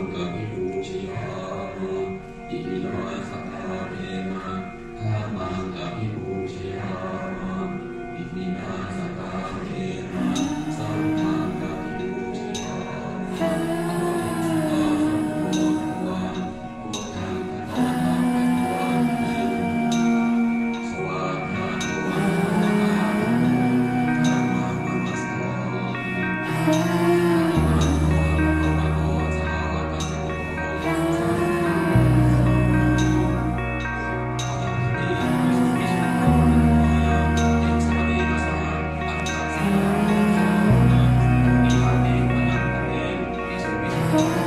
嗯 Oh.